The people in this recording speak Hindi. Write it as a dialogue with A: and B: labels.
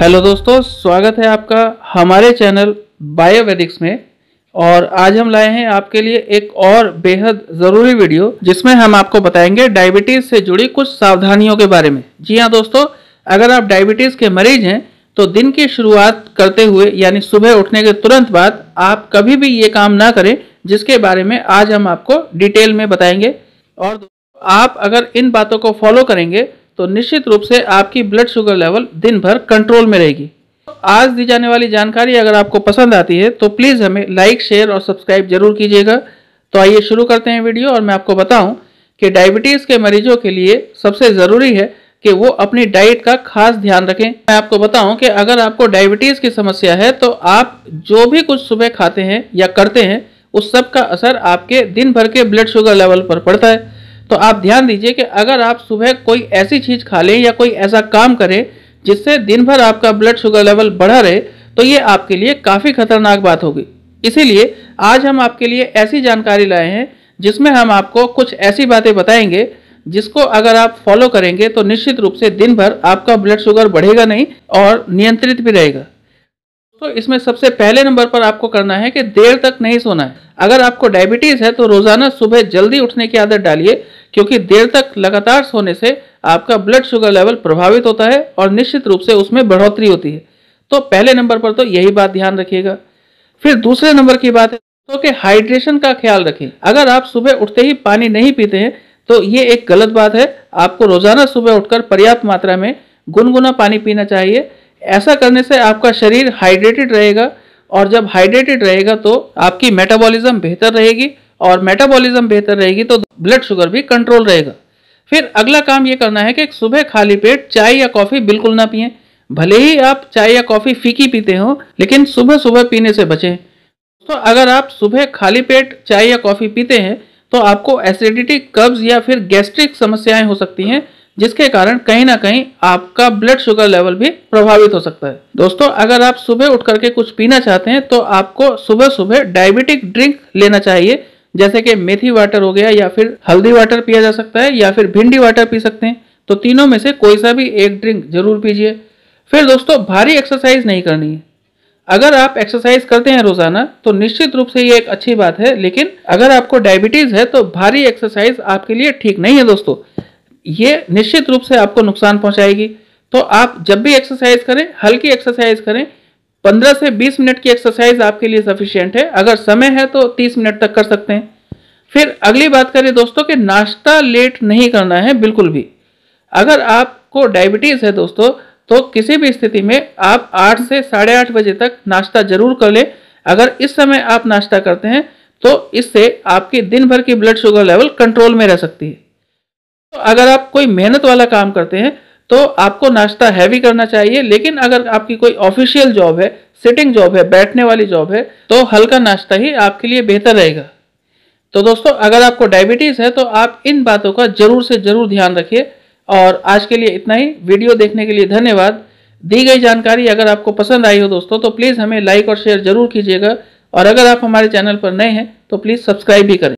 A: हेलो दोस्तों, स्वागत है आपका हमारे चैनल बायोवेदिक्स में। और आज हम लाए हैं आपके लिए एक और बेहद ज़रूरी वीडियो, जिसमें हम आपको बताएँगे डायबिटीज़ से जुड़ी कुछ सावधानियों के बारे में। जी हाँ दोस्तों, अगर आप डायबिटीज़ के मरीज़ हैं तो दिन की शुरुआत करते हुए, यानी सुबह उठने के तुरंत बाद, आप कभी भी ये काम ना करें, जिसके बारे में आज हम आपको डिटेल में बताएँगे। और आप अगर इन बातों को फॉलो करेंगे तो निश्चित रूप से आपकी ब्लड शुगर लेवल दिन भर कंट्रोल में रहेगी। आज दी जाने वाली जानकारी अगर आपको पसंद आती है तो प्लीज़ हमें लाइक शेयर और सब्सक्राइब ज़रूर कीजिएगा। तो आइए शुरू करते हैं वीडियो और मैं आपको बताऊँ कि डायबिटीज़ के मरीजों के लिए सबसे ज़रूरी है कि वो अपनी डाइट का खास ध्यान रखें। मैं आपको बताऊँ कि अगर आपको डायबिटीज़ की समस्या है तो आप जो भी कुछ सुबह खाते हैं या करते हैं, उस सब का असर आपके दिन भर के ब्लड शुगर लेवल पर पड़ता है। तो आप ध्यान दीजिए कि अगर आप सुबह कोई ऐसी चीज़ खा लें या कोई ऐसा काम करें जिससे दिन भर आपका ब्लड शुगर लेवल बढ़ा रहे तो ये आपके लिए काफ़ी खतरनाक बात होगी। इसीलिए आज हम आपके लिए ऐसी जानकारी लाए हैं जिसमें हम आपको कुछ ऐसी बातें बताएँगे जिसको अगर आप फॉलो करेंगे तो निश्चित रूप से दिन भर आपका ब्लड शुगर बढ़ेगा नहीं और नियंत्रित भी रहेगा। तो इसमें सबसे पहले नंबर पर आपको करना है कि देर तक नहीं सोना है। अगर आपको डायबिटीज़ है तो रोज़ाना सुबह जल्दी उठने की आदत डालिए क्योंकि देर तक लगातार सोने से आपका ब्लड शुगर लेवल प्रभावित होता है और निश्चित रूप से उसमें बढ़ोतरी होती है। तो पहले नंबर पर तो यही बात ध्यान रखिएगा। फिर दूसरे नंबर की बात है तो कि हाइड्रेशन का ख्याल रखें। अगर आप सुबह उठते ही पानी नहीं पीते हैं तो ये एक गलत बात है। आपको रोज़ाना सुबह उठकर पर्याप्त मात्रा में गुनगुना पानी पीना चाहिए। ऐसा करने से आपका शरीर हाइड्रेटेड रहेगा और जब हाइड्रेटेड रहेगा तो आपकी मेटाबॉलिज्म बेहतर रहेगी। और मेटाबॉलिज्म बेहतर रहेगी तो ब्लड शुगर भी कंट्रोल रहेगा। फिर अगला काम ये करना है कि सुबह खाली पेट चाय या कॉफ़ी बिल्कुल ना पिए। भले ही आप चाय या कॉफ़ी फीकी पीते हो, लेकिन सुबह सुबह पीने से बचें। तो अगर आप सुबह खाली पेट चाय या कॉफ़ी पीते हैं तो आपको एसिडिटी कब्ज या फिर गैस्ट्रिक समस्याएँ हो सकती हैं, जिसके कारण कहीं ना कहीं आपका ब्लड शुगर लेवल भी प्रभावित हो सकता है। दोस्तों, अगर आप सुबह उठ करके कुछ पीना चाहते हैं तो आपको सुबह सुबह डायबिटिक ड्रिंक लेना चाहिए। जैसे कि मेथी वाटर हो गया या फिर हल्दी वाटर पिया जा सकता है या फिर भिंडी वाटर पी सकते हैं। तो तीनों में से कोई सा भी एक ड्रिंक ज़रूर पीजिए। फिर दोस्तों, भारी एक्सरसाइज नहीं करनी है। अगर आप एक्सरसाइज करते हैं रोज़ाना तो निश्चित रूप से ये एक अच्छी बात है, लेकिन अगर आपको डायबिटीज़ है तो भारी एक्सरसाइज आपके लिए ठीक नहीं है दोस्तों। ये निश्चित रूप से आपको नुकसान पहुंचाएगी। तो आप जब भी एक्सरसाइज करें, हल्की एक्सरसाइज करें 15 से 20 मिनट की एक्सरसाइज आपके लिए सफिशियंट है। अगर समय है तो 30 मिनट तक कर सकते हैं। फिर अगली बात करें दोस्तों कि नाश्ता लेट नहीं करना है, बिल्कुल भी। अगर आपको डायबिटीज़ है दोस्तों तो किसी भी स्थिति में आप आठ से साढ़े आठ बजे तक नाश्ता ज़रूर कर लें। अगर इस समय आप नाश्ता करते हैं तो इससे आपकी दिन भर की ब्लड शुगर लेवल कंट्रोल में रह सकती है। तो अगर आप कोई मेहनत वाला काम करते हैं तो आपको नाश्ता हैवी करना चाहिए, लेकिन अगर आपकी कोई ऑफिशियल जॉब है सिटिंग जॉब है, बैठने वाली जॉब है तो हल्का नाश्ता ही आपके लिए बेहतर रहेगा। तो दोस्तों, अगर आपको डायबिटीज़ है तो आप इन बातों का ज़रूर से ज़रूर ध्यान रखिए। और आज के लिए इतना ही। वीडियो देखने के लिए धन्यवाद। दी गई जानकारी अगर आपको पसंद आई हो दोस्तों तो प्लीज़ हमें लाइक और शेयर ज़रूर कीजिएगा। और अगर आप हमारे चैनल पर नए हैं तो प्लीज़ सब्सक्राइब भी करें।